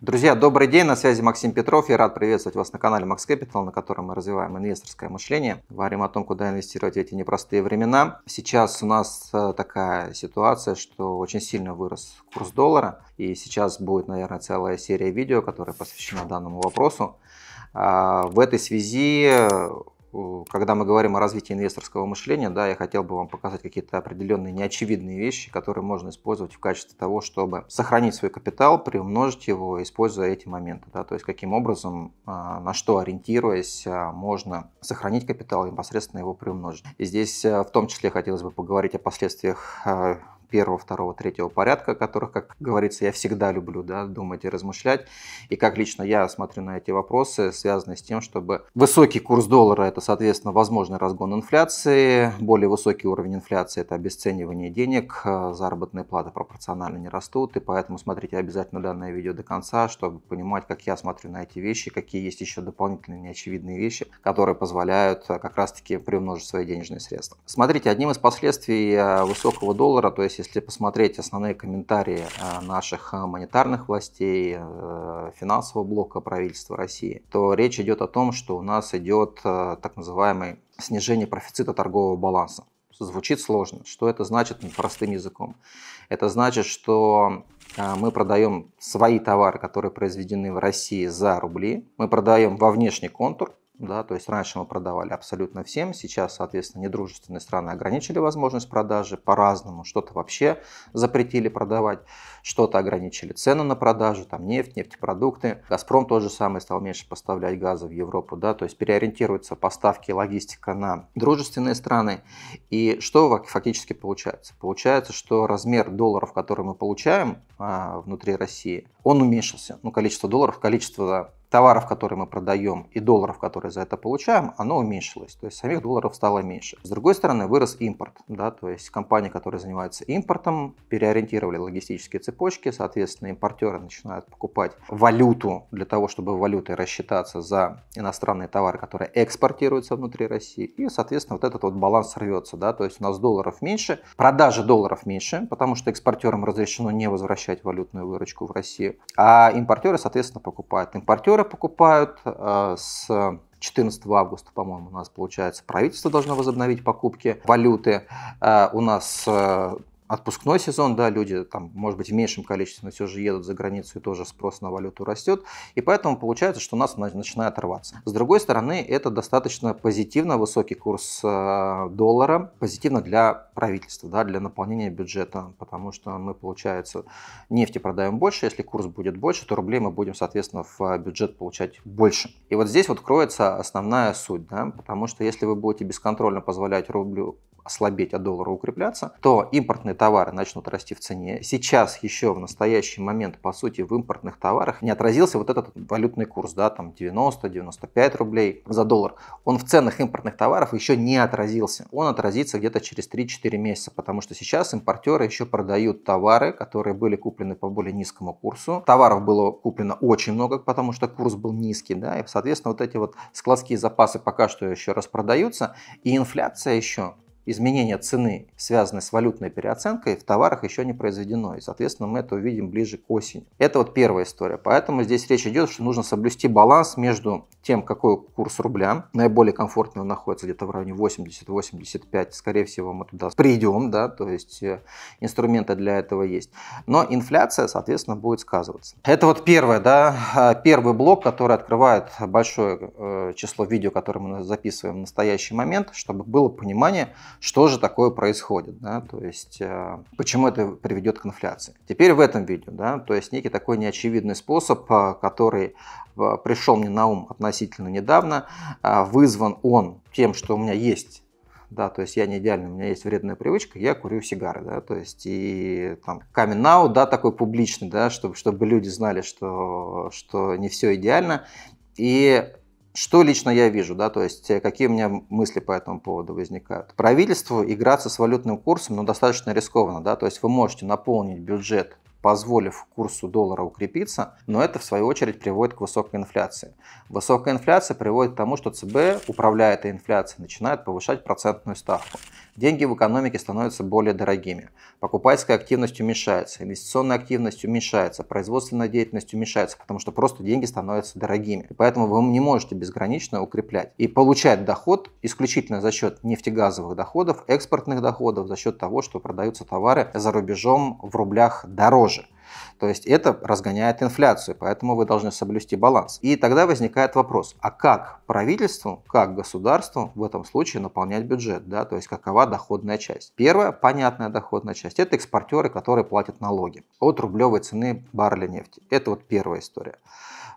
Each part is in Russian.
Друзья, добрый день, на связи Максим Петров. Я рад приветствовать вас на канале Max Capital, на котором мы развиваем инвесторское мышление. Говорим о том, куда инвестировать в эти непростые времена. Сейчас у нас э, такая ситуация, что очень сильно вырос курс доллара. И сейчас будет, наверное, целая серия видео, которая посвящена данному вопросу. А, в этой связи когда мы говорим о развитии инвесторского мышления, да, я хотел бы вам показать какие-то определенные неочевидные вещи, которые можно использовать в качестве того, чтобы сохранить свой капитал, приумножить его, используя эти моменты. Да, то есть каким образом, а, на что ориентируясь, а, можно сохранить капитал и непосредственно его приумножить. И здесь а, в том числе хотелось бы поговорить о последствиях первого, второго, третьего порядка, которых, как говорится, я всегда люблю да, думать и размышлять. И как лично я смотрю на эти вопросы, связанные с тем, чтобы высокий курс доллара – это, соответственно, возможный разгон инфляции, более высокий уровень инфляции – это обесценивание денег, э, заработные платы пропорционально не растут, и поэтому смотрите обязательно данное видео до конца, чтобы понимать, как я смотрю на эти вещи, какие есть еще дополнительные неочевидные вещи, которые позволяют э, как раз-таки приумножить свои денежные средства. Смотрите, одним из последствий э, высокого доллара, то есть если посмотреть основные комментарии э, наших э, монетарных властей, э, финансового блока правительства России, то речь идет о том, что у нас идет так называемое снижение профицита торгового баланса. Звучит сложно. Что это значит простым языком? Это значит, что мы продаем свои товары, которые произведены в России за рубли, мы продаем во внешний контур, да, то есть раньше мы продавали абсолютно всем, сейчас, соответственно, недружественные страны ограничили возможность продажи по-разному, что-то вообще запретили продавать, что-то ограничили цену на продажу, там нефть, нефтепродукты. Газпром тот же самый стал меньше поставлять газа в Европу, да, то есть переориентируются поставки и логистика на дружественные страны. И что фактически получается? Получается, что размер долларов, который мы получаем а, внутри России, он уменьшился. Ну, количество долларов, количество товаров, которые мы продаем, и долларов, которые за это получаем, оно уменьшилось. То есть самих долларов стало меньше. С другой стороны, вырос импорт. Да, то есть компании, которые занимаются импортом, переориентировали логистические цепочки. Соответственно, импортеры начинают покупать валюту для того, чтобы валютой рассчитаться за иностранные товары, которые экспортируются внутри России. И, соответственно, вот этот вот баланс рвется. Да, то есть у нас долларов меньше, продажи долларов меньше, потому что экспортерам разрешено не возвращать валютную выручку в Россию. А импортеры, соответственно, покупают. Импортеры которые покупают. Э, с 14 августа, по-моему, у нас получается правительство должно возобновить покупки валюты. Э, у нас э, отпускной сезон, да, люди там, может быть, в меньшем количестве, но все же едут за границу и тоже спрос на валюту растет, и поэтому получается, что у нас начинает рваться. С другой стороны, это достаточно позитивно высокий курс э, доллара, позитивно для правительства, да, для наполнения бюджета, потому что мы, получается, нефти продаем больше, если курс будет больше, то рублей мы будем, соответственно, в бюджет получать больше. И вот здесь вот кроется основная суть, да, потому что если вы будете бесконтрольно позволять рублю ослабеть, а доллар укрепляться, то импортные товары начнут расти в цене. Сейчас еще в настоящий момент, по сути, в импортных товарах не отразился вот этот валютный курс, да, там 90-95 рублей за доллар. Он в ценах импортных товаров еще не отразился. Он отразится где-то через 3-4 месяца, потому что сейчас импортеры еще продают товары, которые были куплены по более низкому курсу. Товаров было куплено очень много, потому что курс был низкий, да, и, соответственно, вот эти вот складские запасы пока что еще распродаются, и инфляция еще изменение цены, связанное с валютной переоценкой, в товарах еще не произведено. И, соответственно, мы это увидим ближе к осени. Это вот первая история. Поэтому здесь речь идет, что нужно соблюсти баланс между тем, какой курс рубля. Наиболее комфортный он находится где-то в районе 80-85. Скорее всего, мы туда придем, да, то есть э, инструменты для этого есть. Но инфляция, соответственно, будет сказываться. Это вот первое, да, а, первый блок, который открывает большое э, число видео, которые мы записываем в настоящий момент, чтобы было понимание, что же такое происходит, да, то есть э, почему это приведет к инфляции. Теперь в этом видео, да, то есть некий такой неочевидный способ, э, который э, пришел мне на ум относительно недавно, вызван он тем, что у меня есть да, то есть я не идеальный, у меня есть вредная привычка, я курю сигары, да, то есть и там камин да, такой публичный, да, чтобы, чтобы люди знали, что, что не все идеально, и что лично я вижу, да, то есть э, какие у меня мысли по этому поводу возникают. Правительству играться с валютным курсом, ну, достаточно рискованно, да, то есть вы можете наполнить бюджет позволив курсу доллара укрепиться, но это в свою очередь приводит к высокой инфляции. Высокая инфляция приводит к тому, что ЦБ, управляя этой инфляцией, начинает повышать процентную ставку. Деньги в экономике становятся более дорогими, покупательская активность уменьшается, инвестиционная активность уменьшается, производственная деятельность уменьшается, потому что просто деньги становятся дорогими. И поэтому вы не можете безгранично укреплять и получать доход исключительно за счет нефтегазовых доходов, экспортных доходов, за счет того, что продаются товары за рубежом в рублях дороже. То есть это разгоняет инфляцию, поэтому вы должны соблюсти баланс. И тогда возникает вопрос, а как правительству, как государству в этом случае наполнять бюджет, да, то есть какова доходная часть. Первая понятная доходная часть – это экспортеры, которые платят налоги от рублевой цены барреля нефти. Это вот первая история.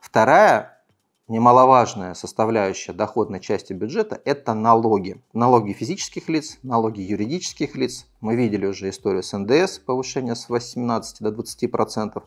Вторая немаловажная составляющая доходной части бюджета – это налоги. Налоги физических лиц, налоги юридических лиц, мы видели уже историю с НДС, повышение с 18 до 20%.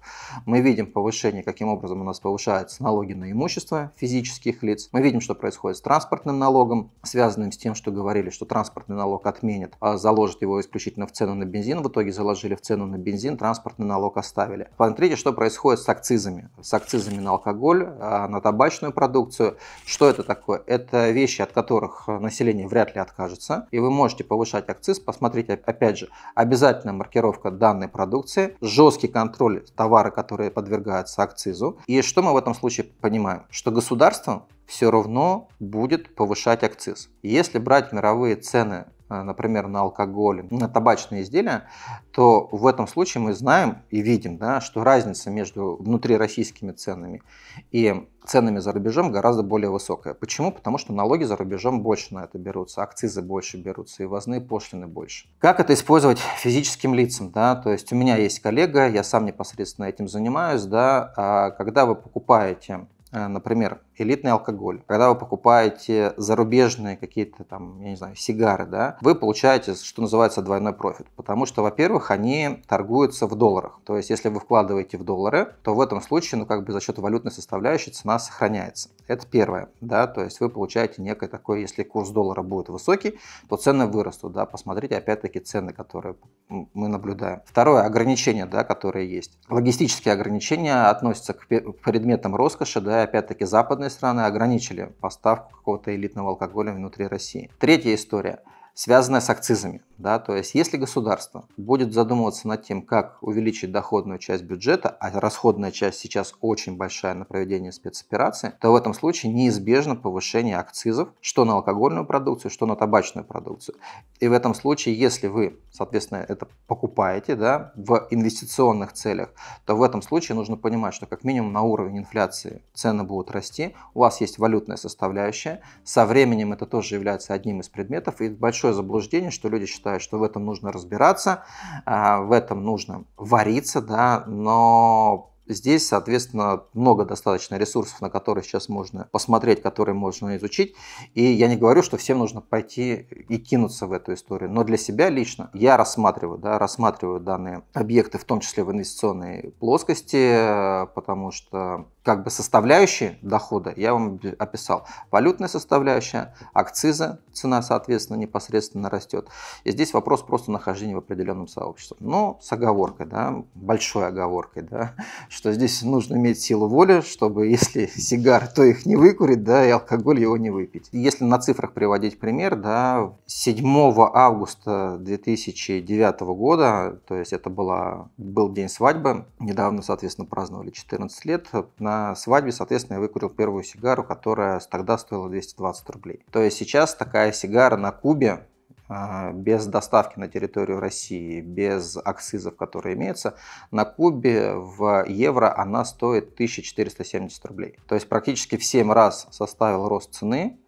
Мы видим повышение, каким образом у нас повышаются налоги на имущество физических лиц. Мы видим, что происходит с транспортным налогом, связанным с тем, что говорили, что транспортный налог отменят, а заложат его исключительно в цену на бензин. В итоге заложили в цену на бензин, транспортный налог оставили. Посмотрите, что происходит с акцизами. С акцизами на алкоголь, а, на табачную продукцию. Что это такое? Это вещи, от которых население вряд ли откажется. И вы можете повышать акциз. Посмотрите опять же, обязательная маркировка данной продукции, жесткий контроль товара, которые подвергаются акцизу. И что мы в этом случае понимаем? Что государство все равно будет повышать акциз. Если брать мировые цены Э, например, на алкоголь, на табачные изделия, то в этом случае мы знаем и видим, да, что разница между внутрироссийскими ценами и ценами за рубежом гораздо более высокая. Почему? Потому что налоги за рубежом больше на это берутся, акцизы больше берутся и ввозные пошлины больше. Как это использовать физическим лицам? Да? То есть у меня есть коллега, я сам непосредственно этим занимаюсь. Да? А когда вы покупаете Э, например, элитный алкоголь, когда вы покупаете зарубежные какие-то там, я не знаю, сигары, да, вы получаете, что называется, двойной профит. Потому что, во-первых, они торгуются в долларах. То есть, если вы вкладываете в доллары, то в этом случае, ну, как бы за счет валютной составляющей цена сохраняется. Это первое, да, то есть вы получаете некое такое, если курс доллара будет высокий, то цены вырастут, да, посмотрите опять-таки цены, которые мы наблюдаем. Второе, ограничение, да, которые есть. Логистические ограничения относятся к предметам роскоши, да, опять-таки западные страны ограничили поставку какого-то элитного алкоголя внутри России. Третья история – связанная с акцизами. Да? То есть если государство будет задумываться над тем, как увеличить доходную часть бюджета, а расходная часть сейчас очень большая на проведение спецоперации, то в этом случае неизбежно повышение акцизов, что на алкогольную продукцию, что на табачную продукцию. И в этом случае, если вы, соответственно, это покупаете да, в инвестиционных целях, то в этом случае нужно понимать, что как минимум на уровень инфляции цены будут расти, у вас есть валютная составляющая, со временем это тоже является одним из предметов, и большое заблуждение, что люди считают, что в этом нужно разбираться, а, в этом нужно вариться, да, но Здесь, соответственно, много достаточно ресурсов, на которые сейчас можно посмотреть, которые можно изучить. И я не говорю, что всем нужно пойти и кинуться в эту историю. Но для себя лично я рассматриваю, да, рассматриваю данные объекты, в том числе в инвестиционной плоскости, потому что как бы составляющие дохода я вам описал. Валютная составляющая, акцизы, цена, соответственно, непосредственно растет. И здесь вопрос просто нахождения в определенном сообществе. Но с оговоркой, да, большой оговоркой, да, что здесь нужно иметь силу воли, чтобы если сигар, то их не выкурить, да, и алкоголь его не выпить. Если на цифрах приводить пример, да, 7 августа 2009 года, то есть это была, был день свадьбы, недавно, соответственно, праздновали 14 лет, на на свадьбе, соответственно, я выкурил первую сигару, которая тогда стоила 220 рублей. То есть сейчас такая сигара на Кубе а, без доставки на территорию России, без акцизов, которые имеются, на Кубе в евро она стоит 1470 рублей. То есть практически в 7 раз составил рост цены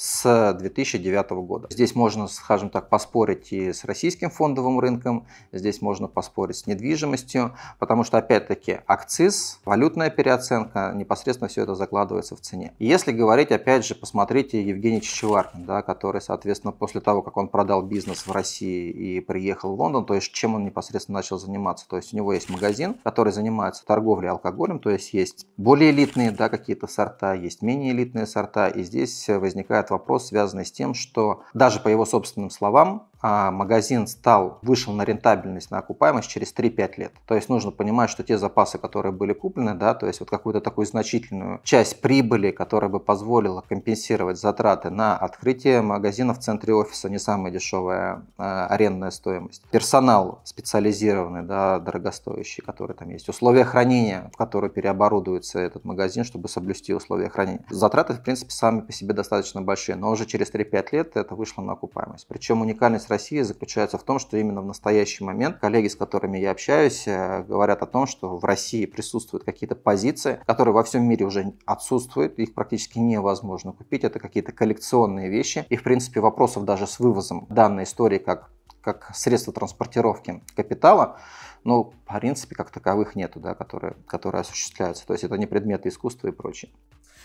с 2009 года. Здесь можно, скажем так, поспорить и с российским фондовым рынком, здесь можно поспорить с недвижимостью, потому что, опять-таки, акциз, валютная переоценка, непосредственно все это закладывается в цене. Если говорить, опять же, посмотрите Евгений Чичеваркин, да, который, соответственно, после того, как он продал бизнес в России и приехал в Лондон, то есть чем он непосредственно начал заниматься, то есть у него есть магазин, который занимается торговлей алкоголем, то есть есть более элитные да, какие-то сорта, есть менее элитные сорта, и здесь возникает вопрос, связанный с тем, что даже по его собственным словам, а магазин стал, вышел на рентабельность, на окупаемость через 3-5 лет. То есть нужно понимать, что те запасы, которые были куплены, да, то есть вот какую-то такую значительную часть прибыли, которая бы позволила компенсировать затраты на открытие магазина в центре офиса, не самая дешевая э, арендная стоимость. Персонал специализированный, да, дорогостоящий, который там есть. Условия хранения, в которые переоборудуется этот магазин, чтобы соблюсти условия хранения. Затраты, в принципе, сами по себе достаточно большие, но уже через 3-5 лет это вышло на окупаемость. Причем уникальность России заключается в том, что именно в настоящий момент коллеги, с которыми я общаюсь, э, говорят о том, что в России присутствуют какие-то позиции, которые во всем мире уже отсутствуют, их практически невозможно купить. Это какие-то коллекционные вещи. И, в принципе, вопросов даже с вывозом данной истории как, как средство транспортировки капитала, ну, в принципе, как таковых нету, да, которые, которые осуществляются. То есть это не предметы искусства и прочее.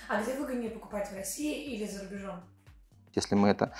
А где выгоднее покупать в России или за рубежом? Если мы это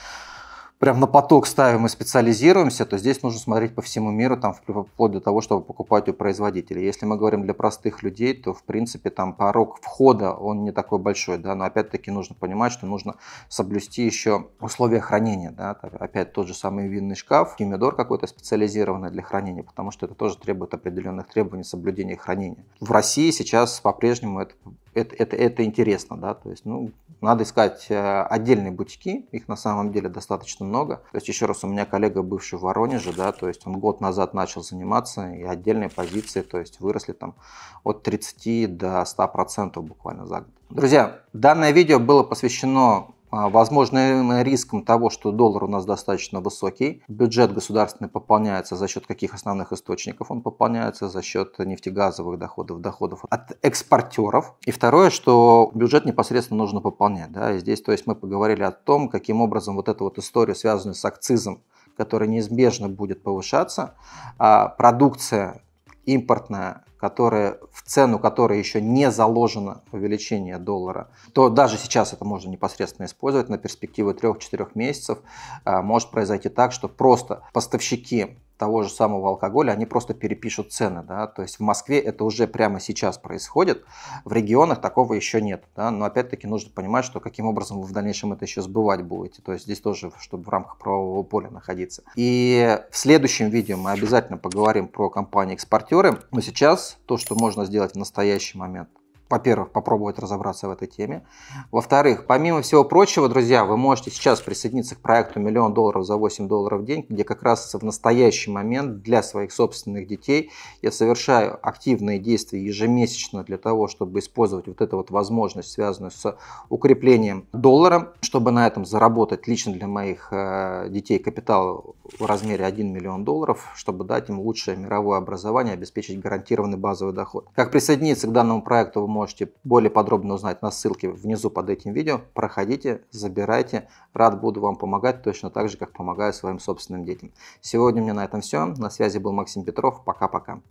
прям на поток ставим и специализируемся, то здесь нужно смотреть по всему миру, там, вплоть до того, чтобы покупать у производителей. Если мы говорим для простых людей, то, в принципе, там порог входа, он не такой большой, да, но опять-таки нужно понимать, что нужно соблюсти еще условия хранения, да, опять тот же самый винный шкаф, химидор какой-то специализированный для хранения, потому что это тоже требует определенных требований соблюдения хранения. В России сейчас по-прежнему это это, это, это интересно, да, то есть, ну, надо искать э, отдельные бутики, их на самом деле достаточно много. То есть, еще раз, у меня коллега бывший в Воронеже, да, то есть он год назад начал заниматься, и отдельные позиции, то есть, выросли там от 30 до 100 процентов буквально за год. Друзья, данное видео было посвящено возможным риском того, что доллар у нас достаточно высокий. Бюджет государственный пополняется за счет каких основных источников? Он пополняется за счет нефтегазовых доходов, доходов от экспортеров. И второе, что бюджет непосредственно нужно пополнять. Да? И здесь то есть мы поговорили о том, каким образом вот эту вот историю, связанную с акцизом, которая неизбежно будет повышаться, а продукция импортная, которая, в цену которой еще не заложено увеличение доллара, то даже сейчас это можно непосредственно использовать на перспективу 3-4 месяцев. А, может произойти так, что просто поставщики того же самого алкоголя, они просто перепишут цены. Да? То есть в Москве это уже прямо сейчас происходит, в регионах такого еще нет. Да? Но опять-таки нужно понимать, что каким образом вы в дальнейшем это еще сбывать будете. То есть здесь тоже, чтобы в рамках правового поля находиться. И в следующем видео мы обязательно поговорим про компании-экспортеры. Но сейчас то, что можно сделать в настоящий момент – во-первых, попробовать разобраться в этой теме. Во-вторых, помимо всего прочего, друзья, вы можете сейчас присоединиться к проекту «Миллион долларов за 8 долларов в день», где как раз в настоящий момент для своих собственных детей я совершаю активные действия ежемесячно для того, чтобы использовать вот эту вот возможность, связанную с укреплением доллара, чтобы на этом заработать лично для моих э, детей капитал в размере 1 миллион долларов, чтобы дать им лучшее мировое образование, обеспечить гарантированный базовый доход. Как присоединиться к данному проекту вы можете более подробно узнать на ссылке внизу под этим видео. Проходите, забирайте. Рад буду вам помогать точно так же, как помогаю своим собственным детям. Сегодня меня на этом все. На связи был Максим Петров. Пока-пока.